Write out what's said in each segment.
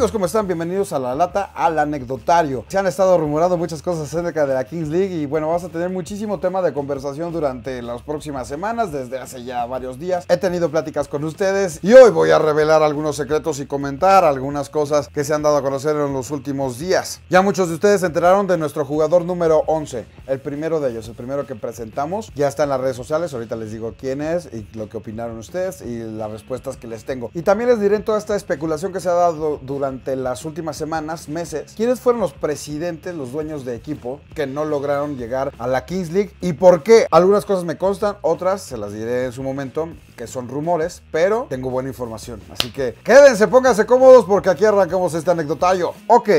Amigos, ¿cómo están? Bienvenidos a La Lata, al anecdotario. Se han estado rumorando muchas cosas acerca de la Kings League y bueno, vamos a tener muchísimo tema de conversación durante las próximas semanas, desde hace ya varios días. He tenido pláticas con ustedes y hoy voy a revelar algunos secretos y comentar algunas cosas que se han dado a conocer en los últimos días. Ya muchos de ustedes se enteraron de nuestro jugador número 11, el primero de ellos, el primero que presentamos. Ya está en las redes sociales, ahorita les digo quién es y lo que opinaron ustedes y las respuestas que les tengo. Y también les diré en toda esta especulación que se ha dado durante las últimas semanas, meses, quiénes fueron los presidentes, los dueños de equipo que no lograron llegar a la Kings League y por qué. Algunas cosas me constan, otras se las diré en su momento, que son rumores, pero tengo buena información. Así que quédense, pónganse cómodos porque aquí arrancamos este anecdotario. Ok,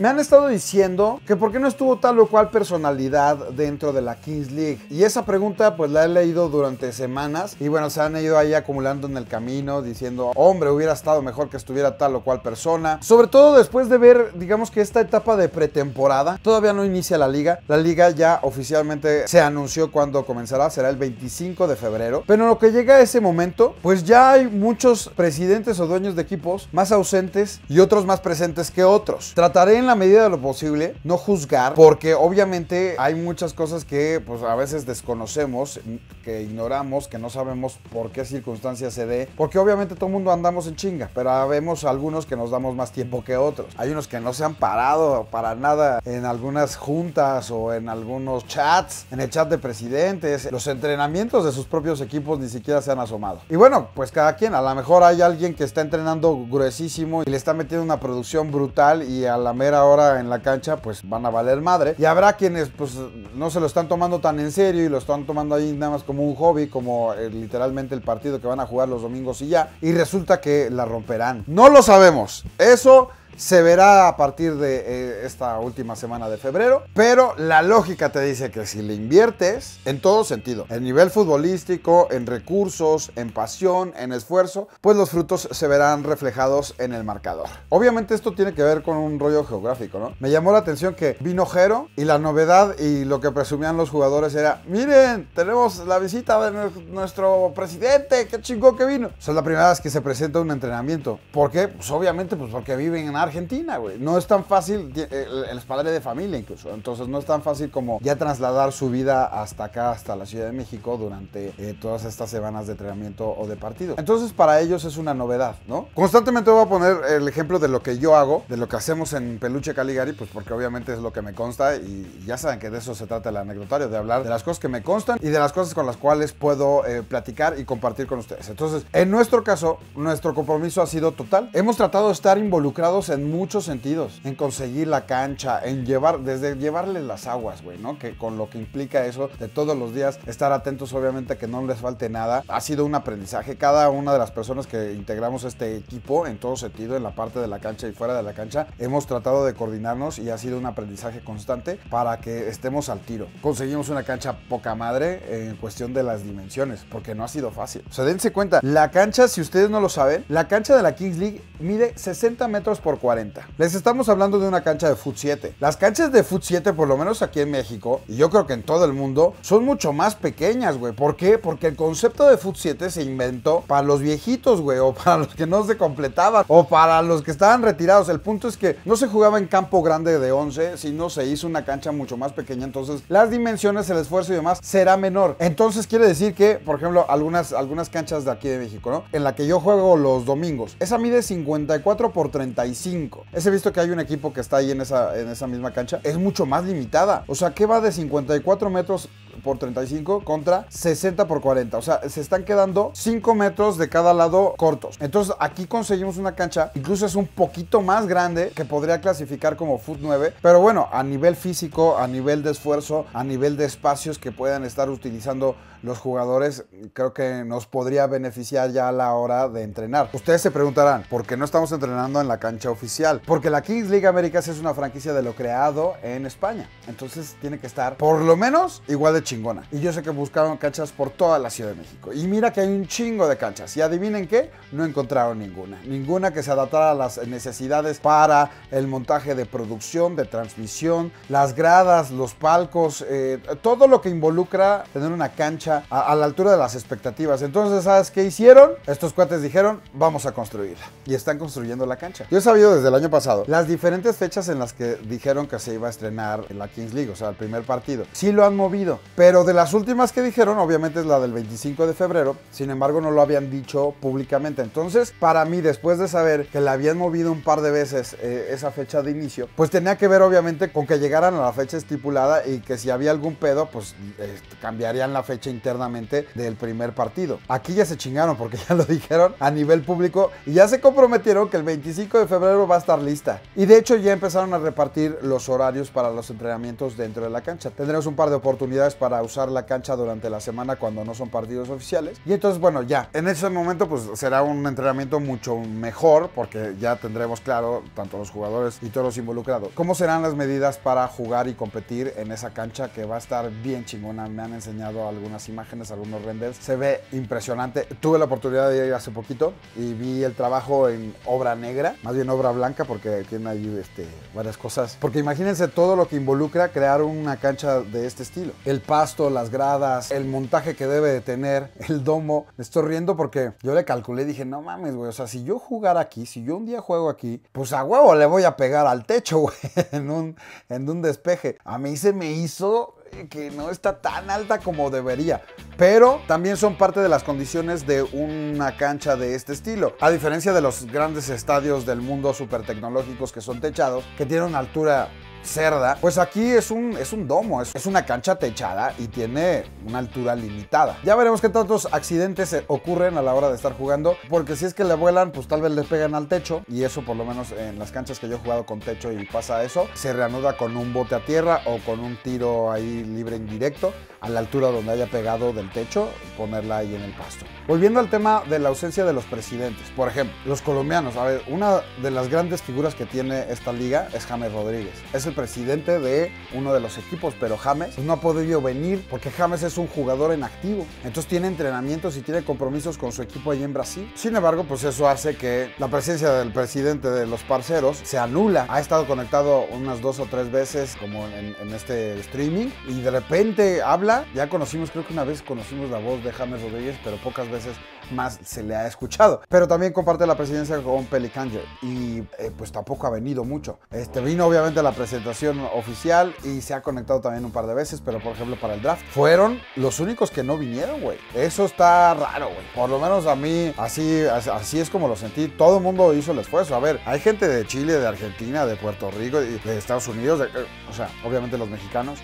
me han estado diciendo que por qué no estuvo tal o cual personalidad dentro de la Kings League. Y esa pregunta pues la he leído durante semanas y bueno, se han ido ahí acumulando en el camino diciendo, hombre, hubiera estado mejor que estuviera tal o cual persona. Sobre todo después de ver, digamos que esta etapa de pretemporada, todavía no inicia la liga. La liga ya oficialmente se anunció cuando comenzará, será el 25 de febrero. Pero en lo que llega a ese momento, pues ya hay muchos presidentes o dueños de equipos más ausentes y otros más presentes que otros. Trataré en la medida de lo posible no juzgar, porque obviamente hay muchas cosas que pues a veces desconocemos, que ignoramos, que no sabemos por qué circunstancias se dé, porque obviamente todo el mundo andamos en chinga, pero vemos algunos que nos damos más tiempo que otros. Hay unos que no se han parado para nada en algunas juntas o en algunos chats, en el chat de presidentes, los entrenamientos de sus propios equipos ni siquiera se han asomado. Y bueno, pues cada quien, a lo mejor hay alguien que está entrenando gruesísimo y le está metiendo una producción brutal y a la mera hora en la cancha, pues van a valer madre. Y habrá quienes pues no se lo están tomando tan en serio y lo están tomando ahí nada más como un hobby, como eh, literalmente el partido que van a jugar los domingos y ya. Y resulta que la romperán. No lo sabemos. Eso se verá a partir de eh, esta última semana de febrero, pero la lógica te dice que si le inviertes en todo sentido, en nivel futbolístico, en recursos, en pasión, en esfuerzo, pues los frutos se verán reflejados en el marcador. Obviamente esto tiene que ver con un rollo geográfico, ¿no? Me llamó la atención que vino Jero y la novedad y lo que presumían los jugadores era, miren, tenemos la visita de nuestro presidente, qué chingón que vino. O sea, es la primera que se presenta un entrenamiento. ¿Por qué? Pues obviamente pues porque viven en Argentina, güey. No es tan fácil, él es padre de familia incluso, entonces no es tan fácil como ya trasladar su vida hasta acá, hasta la Ciudad de México durante eh, todas estas semanas de entrenamiento o de partido. Entonces para ellos es una novedad, ¿no? Constantemente voy a poner el ejemplo de lo que yo hago, de lo que hacemos en Peluche Caligari, pues porque obviamente es lo que me consta y ya saben que de eso se trata el anecdotario, de hablar de las cosas que me constan y de las cosas con las cuales puedo eh, platicar y compartir con ustedes. Entonces, en nuestro caso, nuestro compromiso ha sido total. Hemos tratado de estar involucrados en muchos sentidos, en conseguir la cancha, en llevar, desde llevarles las aguas, güey, ¿no? Que con lo que implica eso de todos los días estar atentos, obviamente, que no les falte nada. Ha sido un aprendizaje. Cada una de las personas que integramos este equipo, en todo sentido, en la parte de la cancha y fuera de la cancha, hemos tratado de coordinarnos y ha sido un aprendizaje constante para que estemos al tiro. Conseguimos una cancha poca madre en cuestión de las dimensiones, porque no ha sido fácil. O sea, dense cuenta, la cancha, si ustedes no lo saben, la cancha de la Kings League mide 60 metros por 40. Les estamos hablando de una cancha de Foot 7. Las canchas de Foot 7, por lo menos aquí en México, y yo creo que en todo el mundo, son mucho más pequeñas, güey. ¿Por qué? Porque el concepto de Foot 7 se inventó para los viejitos, güey, o para los que no se completaban, o para los que estaban retirados. El punto es que no se jugaba en campo grande de 11, sino se hizo una cancha mucho más pequeña. Entonces, las dimensiones, el esfuerzo y demás será menor. Entonces, quiere decir que, por ejemplo, algunas, algunas canchas de aquí de México, ¿no? En la que yo juego los domingos, esa mide 54 por 35. Ese visto que hay un equipo que está ahí en esa, en esa misma cancha, es mucho más limitada. O sea, que va de 54 metros por 35 contra 60 por 40. O sea, se están quedando 5 metros de cada lado cortos. Entonces aquí conseguimos una cancha, incluso es un poquito más grande que podría clasificar como Foot 9. Pero bueno, a nivel físico, a nivel de esfuerzo, a nivel de espacios que puedan estar utilizando los jugadores, creo que nos podría beneficiar ya a la hora de entrenar. Ustedes se preguntarán, ¿por qué no estamos entrenando en la cancha oficial? Porque la Kings League Américas es una franquicia de lo creado en España. Entonces tiene que estar por lo menos igual de Y yo sé que buscaron canchas por toda la Ciudad de México. Y mira que hay un chingo de canchas. Y adivinen qué, no encontraron ninguna. Ninguna que se adaptara a las necesidades para el montaje de producción, de transmisión, las gradas, los palcos, eh, todo lo que involucra tener una cancha a, a la altura de las expectativas. Entonces, ¿sabes qué hicieron? Estos cuates dijeron, vamos a construirla. Y están construyendo la cancha. Yo he sabido desde el año pasado las diferentes fechas en las que dijeron que se iba a estrenar en la Kings League, o sea, el primer partido. Sí lo han movido, pero de las últimas que dijeron, obviamente es la del 25 de febrero, sin embargo no lo habían dicho públicamente. Entonces, para mí, después de saber que la habían movido un par de veces eh, esa fecha de inicio, pues tenía que ver obviamente con que llegaran a la fecha estipulada y que si había algún pedo, pues eh, cambiarían la fecha internamente del primer partido. Aquí ya se chingaron porque ya lo dijeron a nivel público y ya se comprometieron que el 25 de febrero va a estar lista. Y de hecho ya empezaron a repartir los horarios para los entrenamientos dentro de la cancha. Tendremos un par de oportunidades para usar la cancha durante la semana cuando no son partidos oficiales. Y entonces, bueno, ya, en ese momento pues será un entrenamiento mucho mejor porque ya tendremos claro, tanto los jugadores y todos los involucrados, cómo serán las medidas para jugar y competir en esa cancha que va a estar bien chingona. Me han enseñado algunas imágenes, algunos renders. Se ve impresionante. Tuve la oportunidad de ir hace poquito y vi el trabajo en obra negra, más bien obra blanca porque tiene ahí este, varias cosas. Porque imagínense todo lo que involucra crear una cancha de este estilo. El las gradas, el montaje que debe de tener, el domo. Me estoy riendo porque yo le calculé, dije, no mames, güey, o sea, si yo jugara aquí, si yo un día juego aquí, pues a huevo le voy a pegar al techo, güey, en un, en un despeje. A mí se me hizo que no está tan alta como debería. Pero también son parte de las condiciones de una cancha de este estilo. A diferencia de los grandes estadios del mundo super tecnológicos que son techados, que tienen una altura cerda, pues aquí es un, es un domo, es, es, una cancha techada y tiene una altura limitada. Ya veremos qué tantos accidentes ocurren a la hora de estar jugando, porque si es que le vuelan, pues tal vez le pegan al techo y eso por lo menos en las canchas que yo he jugado con techo y pasa eso, se reanuda con un bote a tierra o con un tiro ahí libre indirecto a la altura donde haya pegado del techo, ponerla ahí en el pasto. Volviendo al tema de la ausencia de los presidentes, por ejemplo, los colombianos, a ver, una de las grandes figuras que tiene esta liga es James Rodríguez. Es el presidente de uno de los equipos, pero James no ha podido venir porque James es un jugador en activo. Entonces tiene entrenamientos y tiene compromisos con su equipo allí en Brasil. Sin embargo, pues eso hace que la presencia del presidente de los parceros se anula. Ha estado conectado unas dos o tres veces como en, en este streaming y de repente habla. Ya conocimos, creo que una vez conocimos la voz de James Rodríguez, pero pocas veces más se le ha escuchado. Pero también comparte la presidencia con Pelicanger y eh, pues tampoco ha venido mucho. Este vino obviamente la presentación oficial y se ha conectado también un par de veces, pero por ejemplo para el draft fueron los únicos que no vinieron, güey. Eso está raro, güey. Por lo menos a mí así así es como lo sentí. Todo el mundo hizo el esfuerzo. A ver, hay gente de Chile, de Argentina, de Puerto Rico, de Estados Unidos, o sea, obviamente los mexicanos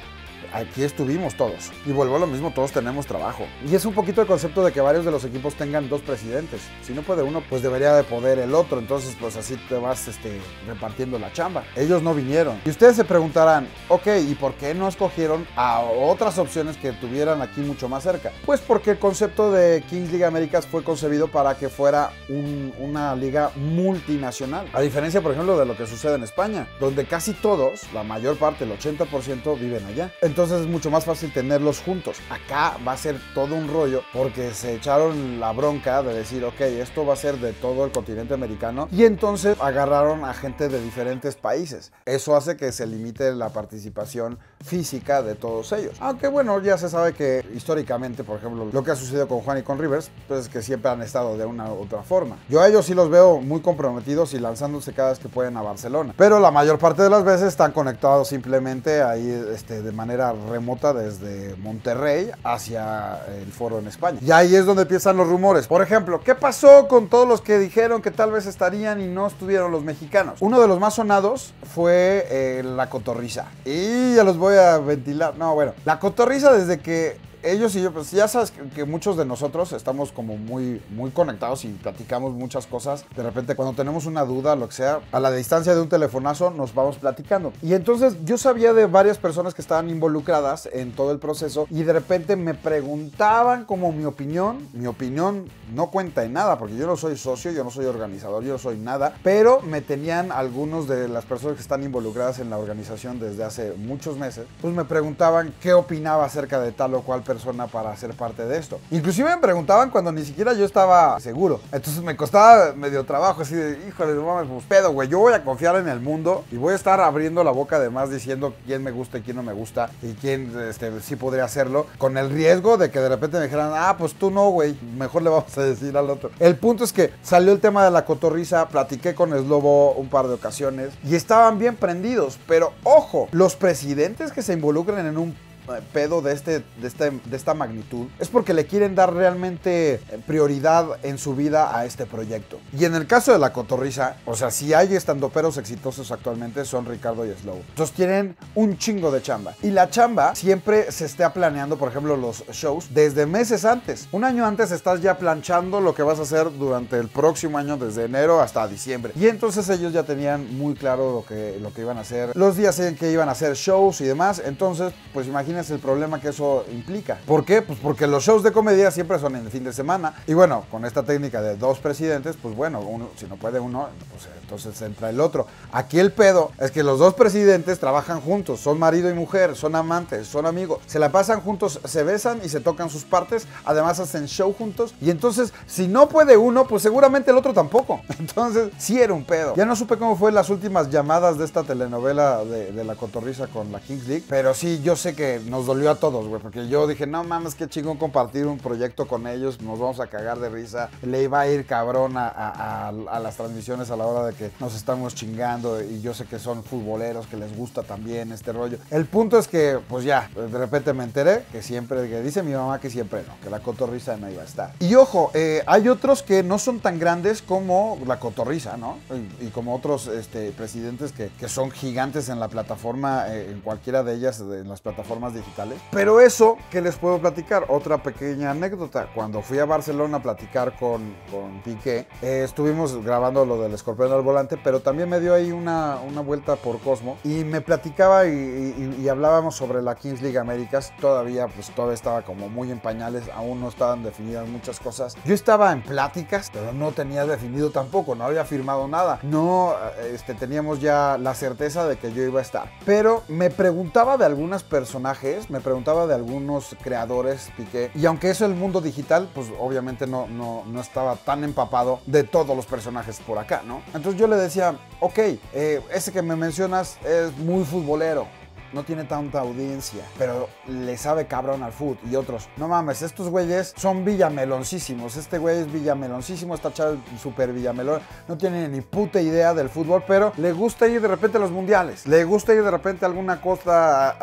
aquí estuvimos todos. Y vuelvo a lo mismo, todos tenemos trabajo. Y es un poquito el concepto de que varios de los equipos tengan dos presidentes. Si no puede uno, pues debería de poder el otro. Entonces, pues así te vas este, repartiendo la chamba. Ellos no vinieron. Y ustedes se preguntarán, ok, ¿y por qué no escogieron a otras opciones que tuvieran aquí mucho más cerca? Pues porque el concepto de Kings League Américas fue concebido para que fuera un, una liga multinacional. A diferencia, por ejemplo, de lo que sucede en España, donde casi todos, la mayor parte, el 80%, viven allá. Entonces es mucho más fácil tenerlos juntos. Acá va a ser todo un rollo porque se echaron la bronca de decir, ok, esto va a ser de todo el continente americano y entonces agarraron a gente de diferentes países. Eso hace que se limite la participación física de todos ellos. Aunque bueno, ya se sabe que históricamente, por ejemplo, lo que ha sucedido con Juan y con Rivers, pues es que siempre han estado de una u otra forma. Yo a ellos sí los veo muy comprometidos y lanzándose cada vez que pueden a Barcelona. Pero la mayor parte de las veces están conectados simplemente ahí este, de manera remota desde Monterrey hacia el foro en España. Y ahí es donde empiezan los rumores. Por ejemplo, ¿qué pasó con todos los que dijeron que tal vez estarían y no estuvieron los mexicanos? Uno de los más sonados fue eh, la cotorriza. Y ya los voy a ventilar. No, bueno, la cotorriza desde que ellos y yo, pues ya sabes que, muchos de nosotros estamos como muy, muy conectados y platicamos muchas cosas. De repente cuando tenemos una duda, lo que sea, a la distancia de un telefonazo nos vamos platicando. Y entonces yo sabía de varias personas que estaban involucradas en todo el proceso y de repente me preguntaban como mi opinión. Mi opinión no cuenta en nada porque yo no soy socio, yo no soy organizador, yo no soy nada, pero me tenían algunos de las personas que están involucradas en la organización desde hace muchos meses, pues me preguntaban qué opinaba acerca de tal o cual persona para ser parte de esto. Inclusive me preguntaban cuando ni siquiera yo estaba seguro. Entonces me costaba medio trabajo así de, híjole, no mames, pues pedo, güey, yo voy a confiar en el mundo y voy a estar abriendo la boca además diciendo quién me gusta y quién no me gusta y quién este, sí podría hacerlo, con el riesgo de que de repente me dijeran, ah, pues tú no, güey, mejor le vamos a decir al otro. El punto es que salió el tema de la cotorriza, platiqué con Slobo un par de ocasiones y estaban bien prendidos, pero ojo, los presidentes que se involucran en un pedo de, este, de, este, de esta magnitud es porque le quieren dar realmente prioridad en su vida a este proyecto. Y en el caso de la cotorriza, o sea, si hay estandoperos exitosos actualmente son Ricardo y Slow. Entonces tienen un chingo de chamba. Y la chamba siempre se está planeando, por ejemplo, los shows desde meses antes. Un año antes estás ya planchando lo que vas a hacer durante el próximo año, desde enero hasta diciembre. Y entonces ellos ya tenían muy claro lo que, lo que iban a hacer, los días en que iban a hacer shows y demás. Entonces, pues imagínense el problema que eso implica. ¿Por qué? Pues porque los shows de comedia siempre son en el fin de semana. Y bueno, con esta técnica de dos presidentes, pues bueno, uno, si no puede uno, pues entonces entra el otro. Aquí el pedo es que los dos presidentes trabajan juntos, son marido y mujer, son amantes, son amigos, se la pasan juntos, se besan y se tocan sus partes, además hacen show juntos. Y entonces, si no puede uno, pues seguramente el otro tampoco. Entonces, sí era un pedo. Ya no supe cómo fue las últimas llamadas de esta telenovela de, de la cotorriza con la Kings League, pero sí, yo sé que nos dolió a todos, güey, porque yo dije, no mames, qué chingón compartir un proyecto con ellos, nos vamos a cagar de risa, le iba a ir cabrón a, a, las transmisiones a la hora de que nos estamos chingando y yo sé que son futboleros, que les gusta también este rollo. El punto es que, pues ya, de repente me enteré que siempre, que dice mi mamá que siempre no, que la cotorriza no iba a estar. Y ojo, eh, hay otros que no son tan grandes como la cotorriza, ¿no? Y, y como otros este, presidentes que, que, son gigantes en la plataforma, eh, en cualquiera de ellas, en las plataformas digitales. Pero eso, que les puedo platicar? Otra pequeña anécdota. Cuando fui a Barcelona a platicar con, con Piqué, eh, estuvimos grabando lo del escorpión al volante, pero también me dio ahí una, una vuelta por Cosmo y me platicaba y, y, hablábamos sobre la Kings League Américas. Todavía, pues todavía estaba como muy en pañales, aún no estaban definidas muchas cosas. Yo estaba en pláticas, pero no tenía definido tampoco, no había firmado nada. No este, teníamos ya la certeza de que yo iba a estar. Pero me preguntaba de algunos personajes, me preguntaba de algunos creadores, Piqué, y aunque eso el mundo digital, pues obviamente no, no, no estaba tan empapado de todos los personajes por acá, ¿no? Entonces yo le decía, ok, eh, ese que me mencionas es muy futbolero no tiene tanta audiencia, pero le sabe cabrón al foot y otros. No mames, estos güeyes son villameloncísimos. Este güey es villameloncísimo, está chavo súper villamelón. No tiene ni puta idea del fútbol, pero le gusta ir de repente a los mundiales. Le gusta ir de repente a alguna cosa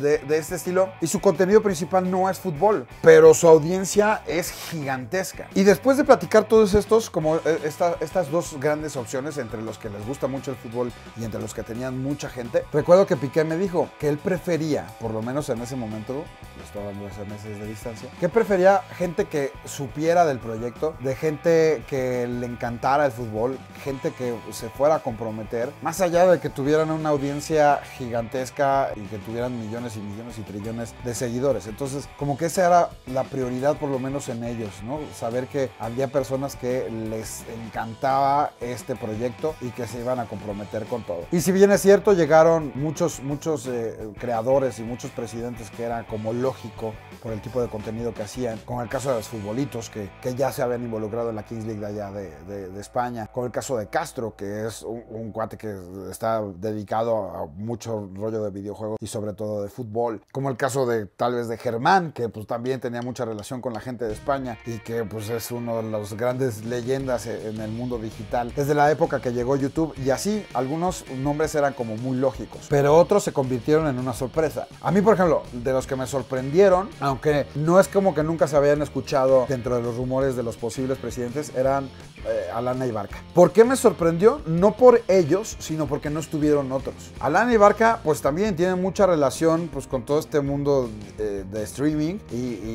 de, este estilo. Y su contenido principal no es fútbol, pero su audiencia es gigantesca. Y después de platicar todos estos, como eh, esta, estas dos grandes opciones entre los que les gusta mucho el fútbol y entre los que tenían mucha gente, recuerdo que Piqué me dijo, que él prefería, por lo menos en ese momento, estoy hablando hace meses de distancia, que prefería gente que supiera del proyecto, de gente que le encantara el fútbol, gente que se fuera a comprometer, más allá de que tuvieran una audiencia gigantesca y que tuvieran millones y millones y trillones de seguidores. Entonces, como que esa era la prioridad, por lo menos en ellos, ¿no? Saber que había personas que les encantaba este proyecto y que se iban a comprometer con todo. Y si bien es cierto, llegaron muchos, muchos... Eh, creadores y muchos presidentes que era como lógico por el tipo de contenido que hacían, con el caso de los futbolitos que, que ya se habían involucrado en la Kings League de allá de, de, de España, con el caso de Castro, que es un, un, cuate que está dedicado a mucho rollo de videojuegos y sobre todo de fútbol, como el caso de tal vez de Germán, que pues también tenía mucha relación con la gente de España y que pues es uno de las grandes leyendas en el mundo digital. Desde la época que llegó YouTube y así algunos nombres eran como muy lógicos, pero otros se convirtieron en una sorpresa. A mí, por ejemplo, de los que me sorprendieron, aunque no es como que nunca se habían escuchado dentro de los rumores de los posibles presidentes, eran eh, Alana y Barca. ¿Por qué me sorprendió? No por ellos, sino porque no estuvieron otros. Alana y Barca, pues también tienen mucha relación pues, con todo este mundo eh, de streaming y,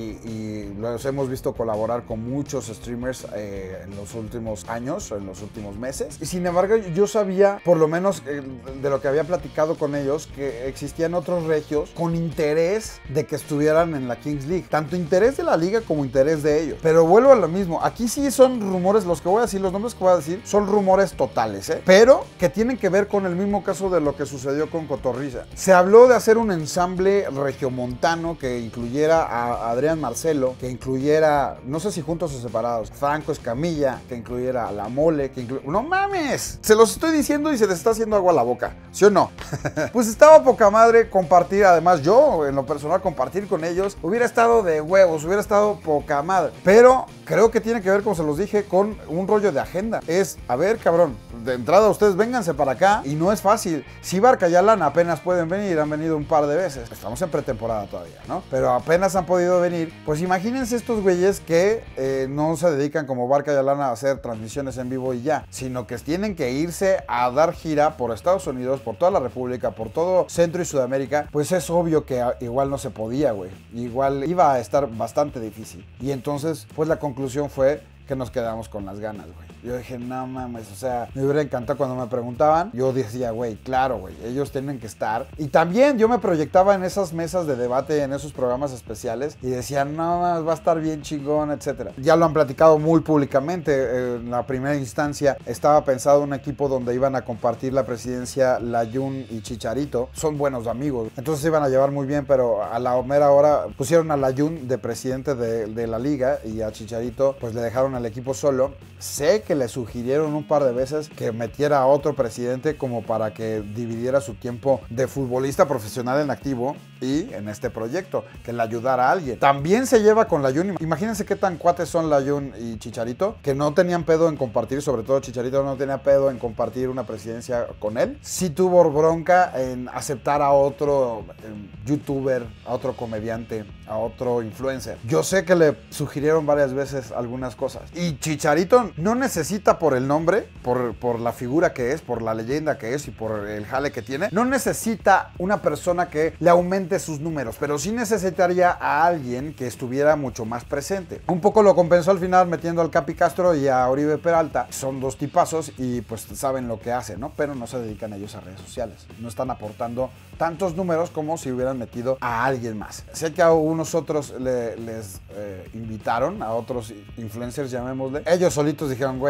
los hemos visto colaborar con muchos streamers eh, en los últimos años, en los últimos meses. Y sin embargo, yo sabía, por lo menos de lo que había platicado con ellos, que existían otros regios con interés de que estuvieran en la Kings League. Tanto interés de la liga como interés de ellos. Pero vuelvo a lo mismo. Aquí sí son rumores, los que voy a decir, los nombres que voy a decir, son rumores totales, ¿eh? Pero que tienen que ver con el mismo caso de lo que sucedió con Cotorriza. Se habló de hacer un ensamble regiomontano que incluyera a Adrián Marcelo, que incluyera, no sé si juntos o separados, Franco Escamilla, que incluyera a La Mole, que incluyera... ¡No mames! Se los estoy diciendo y se les está haciendo agua a la boca, ¿sí o no? pues estaba poca madre compartir, además yo, en lo personal, compartir con ellos, hubiera estado de huevos, hubiera estado poca madre. Pero creo que tiene que ver, como se los dije, con un rollo de agenda. Es, a ver, cabrón, de entrada ustedes vénganse para acá y no es fácil. Si Barca y Alan apenas pueden venir, han venido un par de veces. Estamos en pretemporada todavía, ¿no? Pero apenas han podido venir. Pues imagínense estos güeyes que eh, no se dedican como Barca y Alana a hacer transmisiones en vivo y ya, sino que tienen que irse a dar gira por Estados Unidos, por toda la República, por todo Centro y Sudamérica. Pues es obvio que igual no se podía, güey. Igual iba a estar bastante difícil. Y entonces, pues la conclusión fue que nos quedamos con las ganas, güey. Yo dije, no mames, o sea, me hubiera encantado cuando me preguntaban. Yo decía, güey, claro, güey, ellos tienen que estar. Y también yo me proyectaba en esas mesas de debate, en esos programas especiales, y decía, no, va a estar bien chingón, etcétera. Ya lo han platicado muy públicamente. En la primera instancia estaba pensado un equipo donde iban a compartir la presidencia Layun y Chicharito. Son buenos amigos, entonces se iban a llevar muy bien, pero a la mera hora pusieron a Layun de presidente de, de la liga y a Chicharito, pues le dejaron al equipo solo. Sé que le sugirieron un par de veces que metiera a otro presidente como para que dividiera su tiempo de futbolista profesional en activo y en este proyecto, que le ayudara a alguien. También se lleva con la Jun. Imagínense qué tan cuates son la Jun y Chicharito, que no tenían pedo en compartir, sobre todo Chicharito no tenía pedo en compartir una presidencia con él. Sí tuvo bronca en aceptar a otro em, youtuber, a otro comediante, a otro influencer. Yo sé que le sugirieron varias veces algunas cosas. Y Chicharito no necesita por el nombre, por, por la figura que es, por la leyenda que es y por el jale que tiene, no necesita una persona que le aumente sus números, pero sí necesitaría a alguien que estuviera mucho más presente. Un poco lo compensó al final metiendo al Capi Castro y a Oribe Peralta. Son dos tipazos y pues saben lo que hacen, ¿no? Pero no se dedican ellos a redes sociales. No están aportando tantos números como si hubieran metido a alguien más. Sé que a unos otros les eh, invitaron, a otros influencers llamémosle. Ellos solitos dijeron, güey,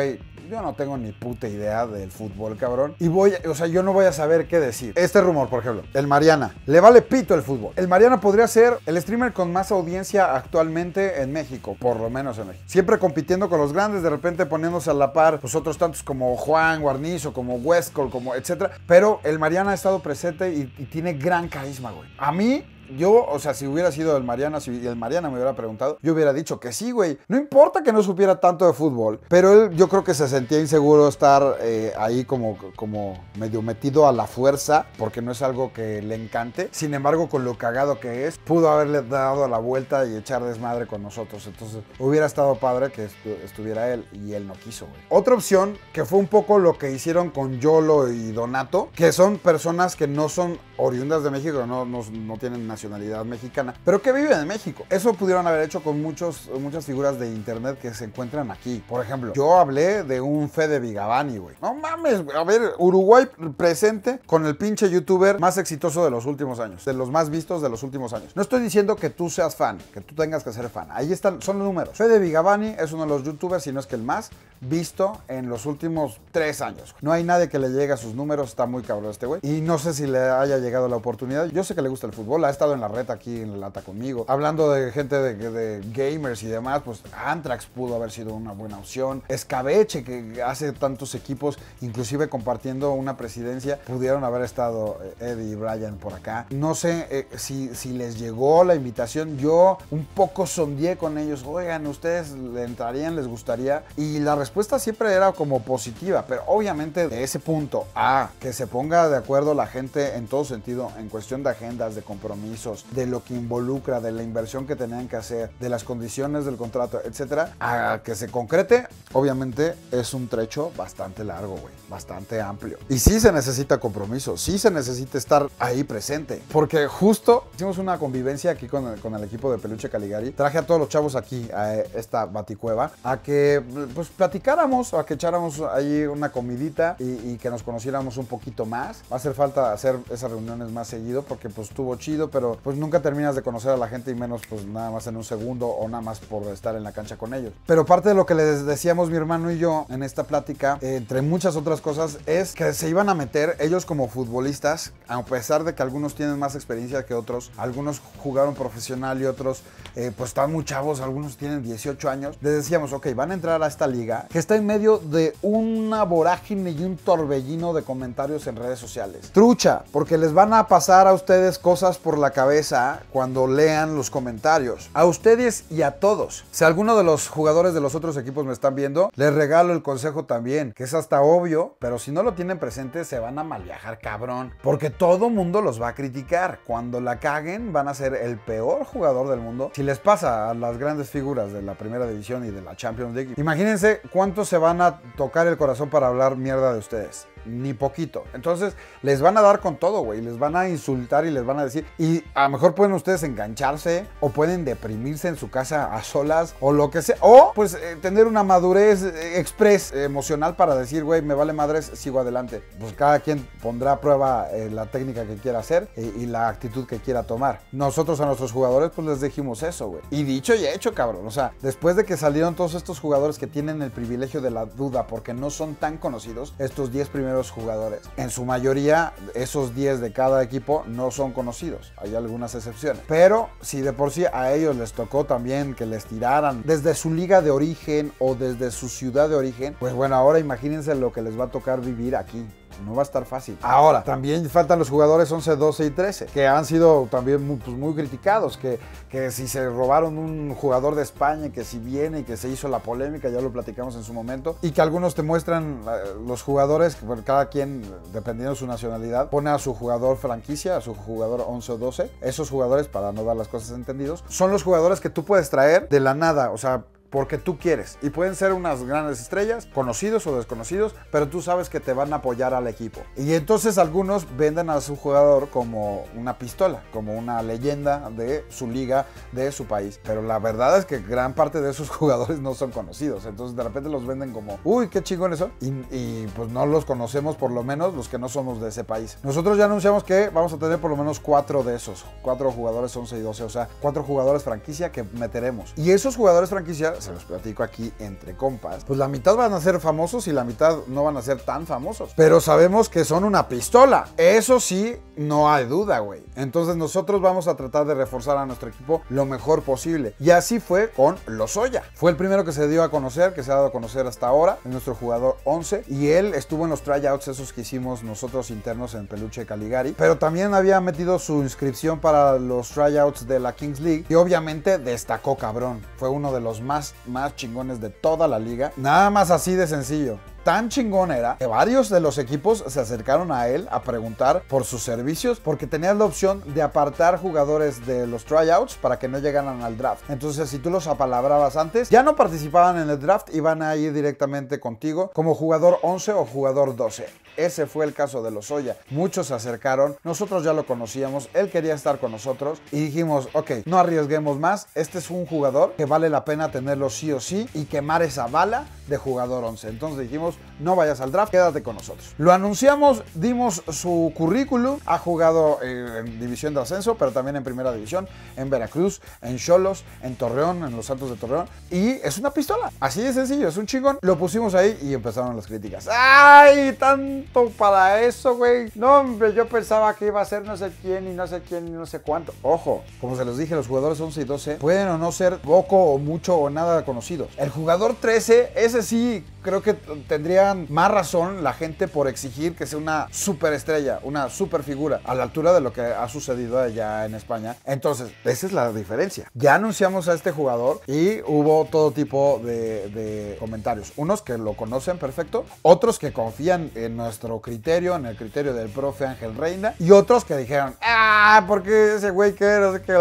yo no tengo ni puta idea del fútbol, cabrón. Y voy, o sea, yo no voy a saber qué decir. Este rumor, por ejemplo, el Mariana. Le vale pito el fútbol. El Mariana podría ser el streamer con más audiencia actualmente en México, por lo menos en México. Siempre compitiendo con los grandes, de repente poniéndose a la par, pues otros tantos como Juan Guarnizo, como Westcol, como etcétera. Pero el Mariana ha estado presente y, y tiene gran carisma, güey. A mí yo, o sea, si hubiera sido el Mariana, si el Mariana me hubiera preguntado, yo hubiera dicho que sí, güey. No importa que no supiera tanto de fútbol, pero él yo creo que se sentía inseguro estar eh, ahí como, como medio metido a la fuerza, porque no es algo que le encante. Sin embargo, con lo cagado que es, pudo haberle dado la vuelta y echar desmadre con nosotros. Entonces, hubiera estado padre que estuviera él y él no quiso, güey. Otra opción, que fue un poco lo que hicieron con Yolo y Donato, que son personas que no son oriundas de México, no, no, tienen nacionalidad mexicana, pero que viven en México. Eso pudieron haber hecho con muchos, muchas figuras de internet que se encuentran aquí. Por ejemplo, yo hablé de un Fede Vigavani, güey. No mames, A ver, Uruguay presente con el pinche youtuber más exitoso de los últimos años, de los más vistos de los últimos años. No estoy diciendo que tú seas fan, que tú tengas que ser fan. Ahí están, son los números. Fede Vigavani es uno de los youtubers, si no es que el más visto en los últimos tres años. No hay nadie que le llegue a sus números, está muy cabrón este güey. Y no sé si le haya llegado la oportunidad. Yo sé que le gusta el fútbol, ha estado en la red aquí en la lata conmigo. Hablando de gente de, gamers y demás, pues Antrax pudo haber sido una buena opción. Escabeche, que hace tantos equipos, inclusive compartiendo una presidencia, pudieron haber estado eh, Eddie y Brian por acá. No sé eh, si, si les llegó la invitación. Yo un poco sondeé con ellos, oigan, ¿ustedes le entrarían? ¿Les gustaría? Y la respuesta siempre era como positiva, pero obviamente de ese punto a que se ponga de acuerdo la gente en todos en cuestión de agendas, de compromisos, de lo que involucra, de la inversión que tenían que hacer, de las condiciones del contrato, etcétera, a que se concrete, obviamente es un trecho bastante largo, güey, bastante amplio. Y sí se necesita compromiso, sí se necesita estar ahí presente, porque justo hicimos una convivencia aquí con el, equipo de Peluche Caligari. Traje a todos los chavos aquí a esta baticueva a que pues platicáramos, a que echáramos ahí una comidita y, y que nos conociéramos un poquito más. Va a hacer falta hacer esas reuniones más seguido porque pues estuvo chido, pero pues nunca terminas de conocer a la gente y menos pues nada más en un segundo o nada más por estar en la cancha con ellos. Pero parte de lo que les decíamos mi hermano y yo en esta plática, entre muchas otras cosas, es que se iban a meter ellos como futbolistas, a pesar de que algunos tienen más experiencia que otros, algunos jugaron profesional y otros eh, pues están muy chavos, algunos tienen 18 años. Les decíamos, ok, van a entrar a esta liga que está en medio de una vorágine y un torbellino de comentarios en redes sociales. Trucha, porque les van a pasar a ustedes cosas por la cabeza cuando lean los comentarios. A ustedes y a todos. Si alguno de los jugadores de los otros equipos me están viendo, les regalo el consejo también, que es hasta obvio, pero si no lo tienen presente se van a mal viajar cabrón, porque todo mundo los va a criticar. Cuando la caguen van a ser el peor jugador del mundo. Si les pasa a las grandes figuras de la primera división y de la Champions League, imagínense cuántos se van a tocar el corazón para hablar mierda de ustedes ni poquito. Entonces les van a dar con todo, güey. Les van a insultar y les van a decir. Y a lo mejor pueden ustedes engancharse o pueden deprimirse en su casa a solas o lo que sea. O pues eh, tener una madurez eh, express emocional para decir, güey, me vale madres, sigo adelante. Pues cada quien pondrá a prueba eh, la técnica que quiera hacer y la actitud que quiera tomar. Nosotros a nuestros jugadores pues les dijimos eso, güey. Y dicho y hecho, cabrón. O sea, después de que salieron todos estos jugadores que tienen el privilegio de la duda porque no son tan conocidos, estos 10 primeros jugadores. En su mayoría, esos 10 de cada equipo no son conocidos. Hay algunas excepciones. Pero si de por sí a ellos les tocó también que les tiraran desde su liga de origen o desde su ciudad de origen, pues bueno, ahora imagínense lo que les va a tocar vivir aquí no va a estar fácil. Ahora, también faltan los jugadores 11, 12 y 13, que han sido también muy, pues, muy criticados, que, que si se robaron un jugador de España, que si viene y que se hizo la polémica, ya lo platicamos en su momento, y que algunos te muestran eh, los jugadores, que cada quien, dependiendo de su nacionalidad, pone a su jugador franquicia, a su jugador 11 o 12. Esos jugadores, para no dar las cosas entendidos, son los jugadores que tú puedes traer de la nada, o sea, porque tú quieres. Y pueden ser unas grandes estrellas, conocidos o desconocidos, pero tú sabes que te van a apoyar al equipo. Y entonces algunos venden a su jugador como una pistola, como una leyenda de su liga, de su país. Pero la verdad es que gran parte de esos jugadores no son conocidos. Entonces de repente los venden como, uy, qué chingones son. Y, y pues no los conocemos por lo menos los que no somos de ese país. Nosotros ya anunciamos que vamos a tener por lo menos cuatro de esos. Cuatro jugadores 11 y 12. O sea, cuatro jugadores franquicia que meteremos. Y esos jugadores franquicia se los platico aquí entre compas, pues la mitad van a ser famosos y la mitad no van a ser tan famosos. Pero sabemos que son una pistola. Eso sí, no hay duda, güey. Entonces nosotros vamos a tratar de reforzar a nuestro equipo lo mejor posible. Y así fue con Lozoya. Fue el primero que se dio a conocer, que se ha dado a conocer hasta ahora, es nuestro jugador 11. Y él estuvo en los tryouts esos que hicimos nosotros internos en Peluche Caligari. Pero también había metido su inscripción para los tryouts de la Kings League. Y obviamente destacó cabrón. Fue uno de los más más chingones de toda la liga. Nada más así de sencillo tan chingón era que varios de los equipos se acercaron a él a preguntar por sus servicios porque tenías la opción de apartar jugadores de los tryouts para que no llegaran al draft. Entonces, si tú los apalabrabas antes, ya no participaban en el draft y van a ir directamente contigo como jugador 11 o jugador 12. Ese fue el caso de Lozoya. Muchos se acercaron, nosotros ya lo conocíamos, él quería estar con nosotros y dijimos, ok, no arriesguemos más, este es un jugador que vale la pena tenerlo sí o sí y quemar esa bala de jugador 11. Entonces dijimos, no vayas al draft, quédate con nosotros. Lo anunciamos, dimos su currículum, ha jugado eh, en división de ascenso, pero también en primera división, en Veracruz, en Cholos, en Torreón, en los Santos de Torreón, y es una pistola, así de sencillo, es un chingón. Lo pusimos ahí y empezaron las críticas. ¡Ay, tanto para eso, güey! No, hombre, yo pensaba que iba a ser no sé quién y no sé quién y no sé cuánto. Ojo, como se los dije, los jugadores 11 y 12 pueden o no ser poco o mucho o nada conocidos. El jugador 13 es sí creo que tendrían más razón la gente por exigir que sea una superestrella, una super figura, a la altura de lo que ha sucedido allá en España. Entonces, esa es la diferencia. Ya anunciamos a este jugador y hubo todo tipo de, comentarios. Unos que lo conocen perfecto, otros que confían en nuestro criterio, en el criterio del profe Ángel Reina, y otros que dijeron, ah, porque ese güey que qué,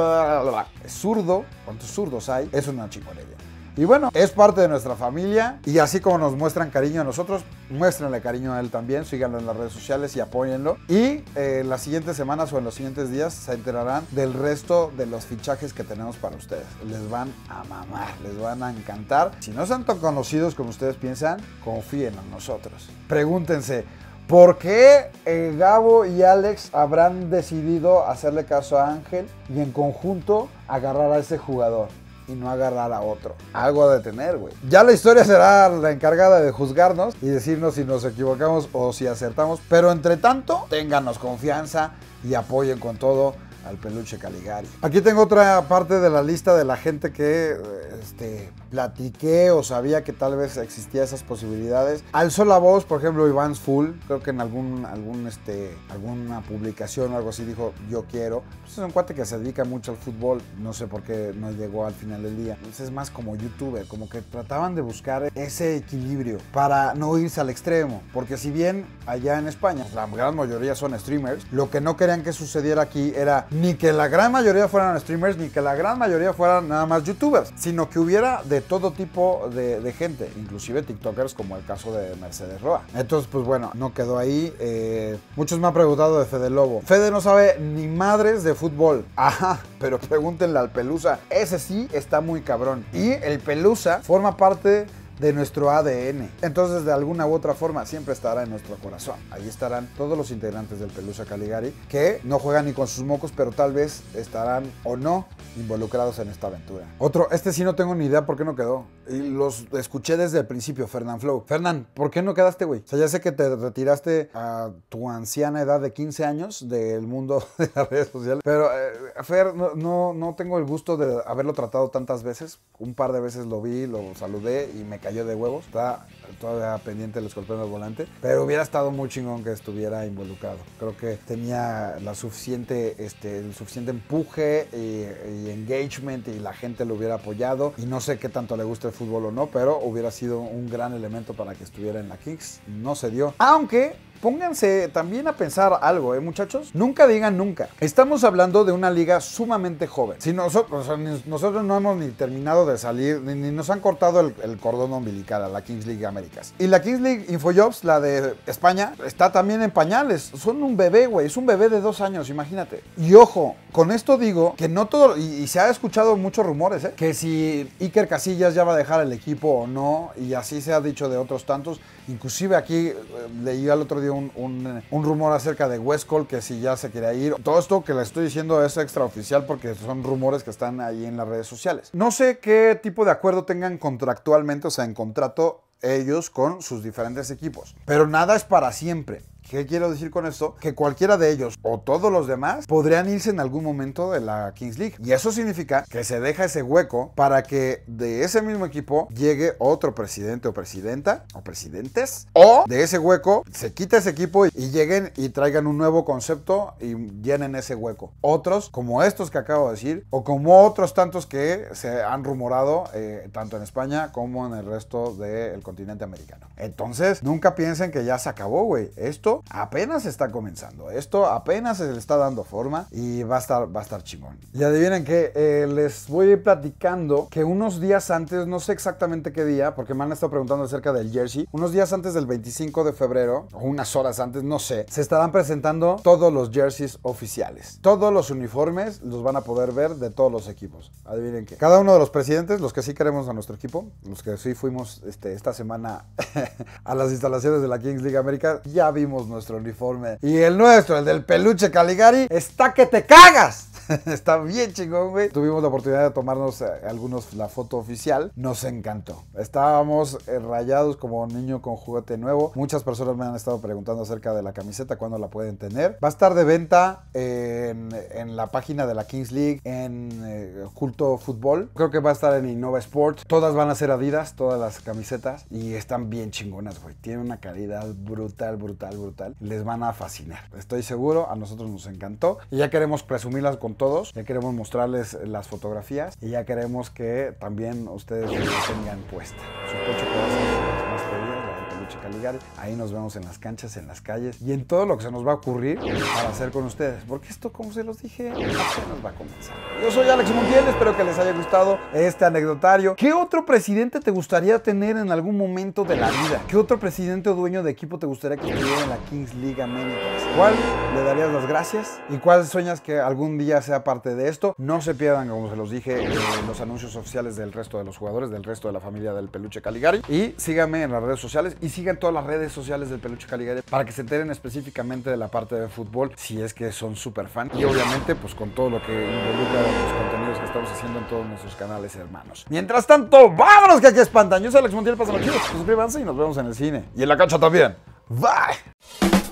es zurdo, ¿cuántos zurdos hay? Es una chingonería. Y bueno, es parte de nuestra familia y así como nos muestran cariño a nosotros, muéstrenle cariño a él también, síganlo en las redes sociales y apóyenlo. Y eh, las siguientes semanas o en los siguientes días se enterarán del resto de los fichajes que tenemos para ustedes. Les van a mamar, les van a encantar. Si no son tan conocidos como ustedes piensan, confíen en nosotros. Pregúntense, ¿Por qué eh, Gabo y Alex habrán decidido hacerle caso a Ángel y en conjunto agarrar a ese jugador? Y no agarrar a otro. Algo de tener, güey. Ya la historia será la encargada de juzgarnos y decirnos si nos equivocamos o si acertamos. Pero entre tanto, ténganos confianza y apoyen con todo al peluche Caligari. Aquí tengo otra parte de la lista de la gente que este, platiqué o sabía que tal vez existía esas posibilidades. Alzó la voz, por ejemplo, Iván Full, creo que en algún, algún, este, alguna publicación o algo así dijo, yo quiero. Pues es un cuate que se dedica mucho al fútbol, no sé por qué no llegó al final del día. Entonces es más como youtuber, como que trataban de buscar ese equilibrio para no irse al extremo. Porque si bien allá en España la gran mayoría son streamers, lo que no querían que sucediera aquí era ni que la gran mayoría fueran streamers, ni que la gran mayoría fueran nada más youtubers, sino que hubiera de todo tipo de, gente, inclusive TikTokers como el caso de Mercedes Roa. Entonces, pues bueno, no quedó ahí. Eh, muchos me han preguntado de Fede Lobo. Fede no sabe ni madres de fútbol. Ajá, pero pregúntenle al Pelusa. Ese sí está muy cabrón. Y el Pelusa forma parte de nuestro ADN. Entonces, de alguna u otra forma, siempre estará en nuestro corazón. Ahí estarán todos los integrantes del Pelusa Caligari que no juegan ni con sus mocos, pero tal vez estarán o no involucrados en esta aventura. Otro, este sí no tengo ni idea por qué no quedó. Y los escuché desde el principio, Fernán Flow. Fernán, ¿por qué no quedaste, güey? O sea, ya sé que te retiraste a tu anciana edad de 15 años del mundo de las redes sociales, pero eh, Fer, no, no, no tengo el gusto de haberlo tratado tantas veces. Un par de veces lo vi, lo saludé y me cayó de huevos. Está todavía pendiente el escorpión del volante. Pero hubiera estado muy chingón que estuviera involucrado. Creo que tenía la suficiente, este, el suficiente empuje y, engagement y la gente lo hubiera apoyado. Y no sé qué tanto le gusta el fútbol o no, pero hubiera sido un gran elemento para que estuviera en la Kings. No se dio. Aunque pónganse también a pensar algo, ¿eh, muchachos? Nunca digan nunca. Estamos hablando de una liga sumamente joven. Si nosotros, nosotros no hemos ni terminado de salir, ni, nos han cortado el, cordón umbilical a la Kings League Américas. Y la Kings League Infojobs, la de España, está también en pañales. Son un bebé, güey. Es un bebé de dos años, imagínate. Y ojo, con esto digo que no todo, y, se ha escuchado muchos rumores, ¿eh? que si Iker Casillas ya va a dejar el equipo o no, y así se ha dicho de otros tantos. Inclusive aquí eh, leí al otro día un, rumor acerca de Westcall que si ya se quería ir. Todo esto que le estoy diciendo es extraoficial porque son rumores que están ahí en las redes sociales. No sé qué tipo de acuerdo tengan contractualmente, o sea, en contrato ellos con sus diferentes equipos. Pero nada es para siempre. ¿Qué quiero decir con esto? Que cualquiera de ellos o todos los demás podrían irse en algún momento de la Kings League. Y eso significa que se deja ese hueco para que de ese mismo equipo llegue otro presidente o presidenta o presidentes. O de ese hueco se quita ese equipo y lleguen y traigan un nuevo concepto y llenen ese hueco. Otros, como estos que acabo de decir, o como otros tantos que se han rumorado eh, tanto en España como en el resto del continente americano. Entonces, nunca piensen que ya se acabó, güey. Esto apenas está comenzando. Esto apenas se le está dando forma y va a estar, va a estar chingón. Y adivinen que eh, les voy a ir platicando que unos días antes, no sé exactamente qué día, porque me han estado preguntando acerca del jersey, unos días antes del 25 de febrero, o unas horas antes, no sé, se estarán presentando todos los jerseys oficiales. Todos los uniformes los van a poder ver de todos los equipos. Adivinen que cada uno de los presidentes, los que sí queremos a nuestro equipo, los que sí fuimos este, esta semana a las instalaciones de la Kings League América, ya vimos nuestro uniforme. Y el nuestro, el del peluche Caligari, está que te cagas. Está bien chingón, güey. Tuvimos la oportunidad de tomarnos eh, algunos la foto oficial. Nos encantó. Estábamos eh, rayados como niño con juguete nuevo. Muchas personas me han estado preguntando acerca de la camiseta, cuándo la pueden tener. Va a estar de venta en, en la página de la Kings League, en eh, Culto Fútbol. Creo que va a estar en Innova Sport. Todas van a ser Adidas, todas las camisetas. Y están bien chingonas, güey. Tienen una calidad brutal, brutal, brutal. Les van a fascinar. Estoy seguro, a nosotros nos encantó. Y ya queremos presumirlas con todos. Ya queremos mostrarles las fotografías y ya queremos que también ustedes las tengan puesta. Sospecho que Caligari. Ahí nos vemos en las canchas, en las calles y en todo lo que se nos va a ocurrir para hacer con ustedes. Porque esto, como se los dije, apenas va a comenzar. Yo soy Alex Montiel, espero que les haya gustado este anecdotario. ¿Qué otro presidente te gustaría tener en algún momento de la vida? ¿Qué otro presidente o dueño de equipo te gustaría que estuviera en la Kings League Américas? ¿Cuál le darías las gracias? ¿Y cuál sueñas que algún día sea parte de esto? No se pierdan, como se los dije, eh, los anuncios oficiales del resto de los jugadores, del resto de la familia del Peluche Caligari. Y síganme en las redes sociales y sigan todas las redes sociales del Peluche Caligari para que se enteren específicamente de la parte de fútbol, si es que son súper fan. Y obviamente, pues con todo lo que involucra los contenidos que estamos haciendo en todos nuestros canales hermanos. Mientras tanto, vámonos que aquí espantan. Yo soy Alex Montiel, pasan chido. Suscríbanse y nos vemos en el cine. Y en la cancha también. Bye.